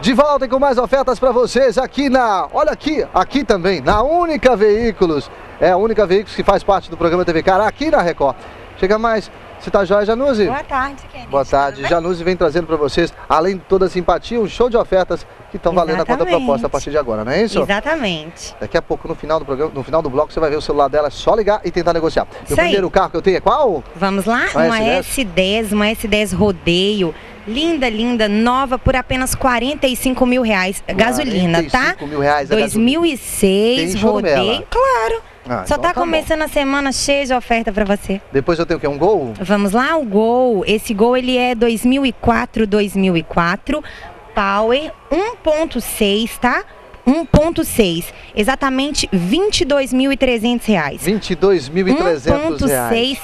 De volta com mais ofertas para vocês aqui na, olha aqui, aqui também, na Única Veículos. É a Única Veículos que faz parte do programa TV Cara aqui na Record. Chega mais, você tá joia, Januse? Boa tarde, querido. Boa tarde. Januse vem trazendo para vocês, além de toda a simpatia, um show de ofertas que estão valendo a conta proposta a partir de agora, não é isso? Exatamente. Daqui a pouco, no final do programa, no final do bloco, você vai ver o celular dela, é só ligar e tentar negociar. Isso o primeiro carro que eu tenho é qual? Vamos lá? Uma Uma S10. S10, uma S10 rodeio. Linda, linda, nova por apenas 45 mil reais. Gasolina, tá? 45 mil reais a gasolina. 2006, Tem churumela. rodeio. Claro. Ah, Só então tá, tá bom. começando a semana cheia de oferta pra você. Depois eu tenho o quê? Um gol? Vamos lá, o Gol. Esse Gol ele é 2004, 2004, Power 1.6, tá? 1.6, exatamente 22.300 reais. 22.300 reais. 1.6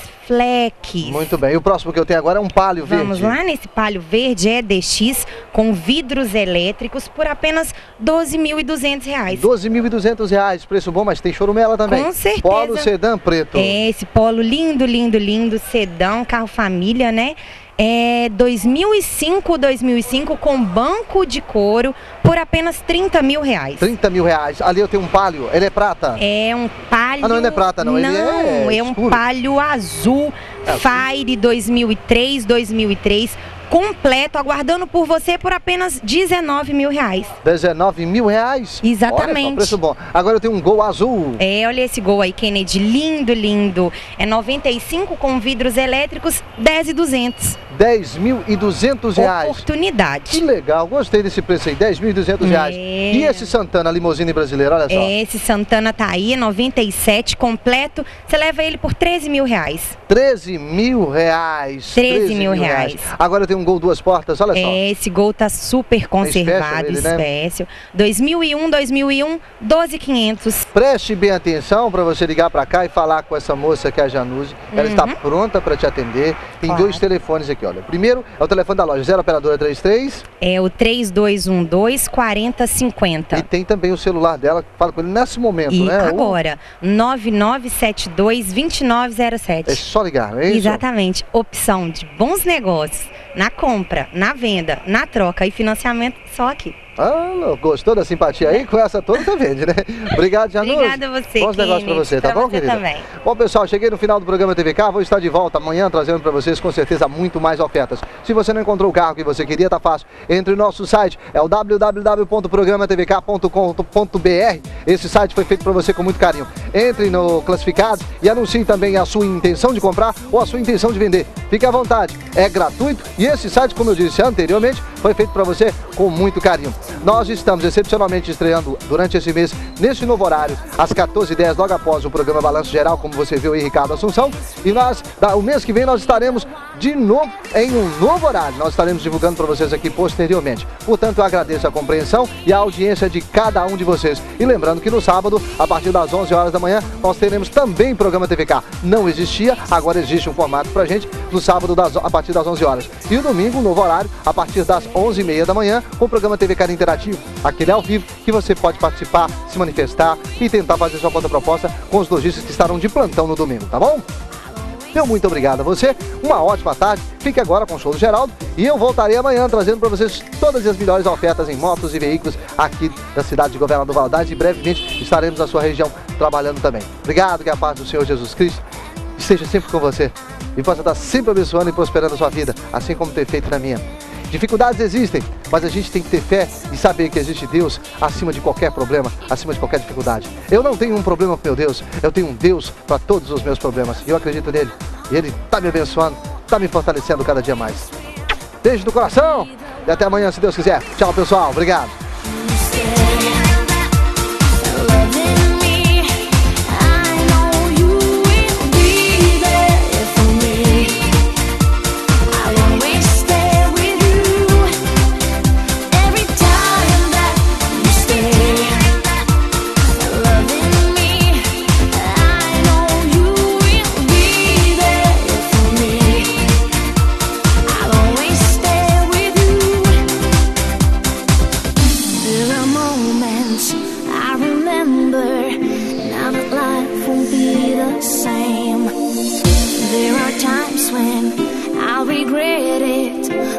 Muito bem. E o próximo que eu tenho agora é um palio verde. Vamos lá nesse palio verde EDX com vidros elétricos por apenas 12.200 reais. 12.200 reais, preço bom, mas tem chorumela também. Com certeza. Polo sedã preto. É esse polo lindo, lindo, lindo, sedã, carro família, né? É 2005, 2005 com banco de couro por apenas 30 mil reais. 30 mil reais. Ali eu tenho um palio, ele é prata. É um palio. Ah, não, ele não é prata, não, ele é é um escuro. palio azul, É. Fire 2003, 2003, completo, aguardando por você por apenas 19 mil reais. 19 mil reais. Exatamente. Olha só, preço bom. Agora eu tenho um gol azul. É, olha esse gol aí, Kennedy, lindo, lindo. É 95 com vidros elétricos, 10,200. 10.200 reais. Que Oportunidade. legal, gostei desse preço aí, 10.200 reais. É. E esse Santana Limousine brasileiro, olha só. É, esse Santana tá aí, é 97 completo. Você leva ele por 13 mil reais. 13 mil reais. 13 mil reais. Agora tenho um gol duas portas, olha só. É, esse gol tá super conservado, special ele, né? espécie. 2001, 2001, 12,500. Preste bem atenção para você ligar para cá e falar com essa moça que é a Januse. Ela está Uhum. pronta para te atender. Tem Claro. dois telefones aqui, olha. Primeiro é o telefone da loja 0 operadora 33 É o 3212 4050. e tem também o celular dela. Fala com ele nesse momento, E né? O- agora, 9972-2907. É só ligar, é isso? Exatamente. Opção de bons negócios na compra, na venda, na troca e financiamento só aqui. Ah, gostou da simpatia aí? Com essa toda você vende, né? Obrigado, Januse. Obrigada a você, Bons negócios pra você, tá Pra bom, você querida? também. Bom, pessoal, cheguei no final do programa TVK. Vou estar de volta amanhã trazendo para vocês, com certeza, muito mais ofertas. Se você não encontrou o carro que você queria, tá fácil. Entre no nosso site, é o www.programatvk.com.br. Esse site foi feito para você com muito carinho. Entre no classificado e anuncie também a sua intenção de comprar ou a sua intenção de vender. Fique à vontade, é gratuito e esse site, como eu disse anteriormente, foi feito para você com muito carinho. Nós estamos excepcionalmente estreando durante esse mês, nesse novo horário, às 14h10, logo após o programa Balanço Geral, como você viu aí, Ricardo Assunção. E nós, o mês que vem, nós estaremos de novo em um novo horário. Nós estaremos divulgando para vocês aqui posteriormente. Portanto, agradeço a compreensão e a audiência de cada um de vocês. E lembrando que no sábado, a partir das 11 horas da manhã, nós teremos também programa TVK. Não existia, agora existe um formato pra gente no sábado das- a partir das 11 horas. E no domingo, um novo horário, a partir das 11h30 da manhã, com o programa TV Cara Interativo, aquele ao vivo, que você pode participar, se manifestar e tentar fazer sua conta-proposta com os lojistas que estarão de plantão no domingo, tá bom? Meu muito obrigado a você, uma ótima tarde, fique agora com o show do Geraldo. E eu voltarei amanhã trazendo para vocês todas as melhores ofertas em motos e veículos aqui da cidade de Governador Valadares. E brevemente estaremos na sua região trabalhando também. Obrigado, que a paz do Senhor Jesus Cristo esteja sempre com você. E possa estar sempre abençoando e prosperando a sua vida, assim como tem feito na minha. Dificuldades existem, mas a gente tem que ter fé e saber que existe Deus acima de qualquer problema, acima de qualquer dificuldade. Eu não tenho um problema com meu Deus, eu tenho um Deus para todos os meus problemas e eu acredito nele. E ele está me abençoando, está me fortalecendo cada dia mais. Beijo do coração e até amanhã, se Deus quiser. Tchau, pessoal. Obrigado.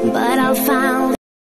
but I'll find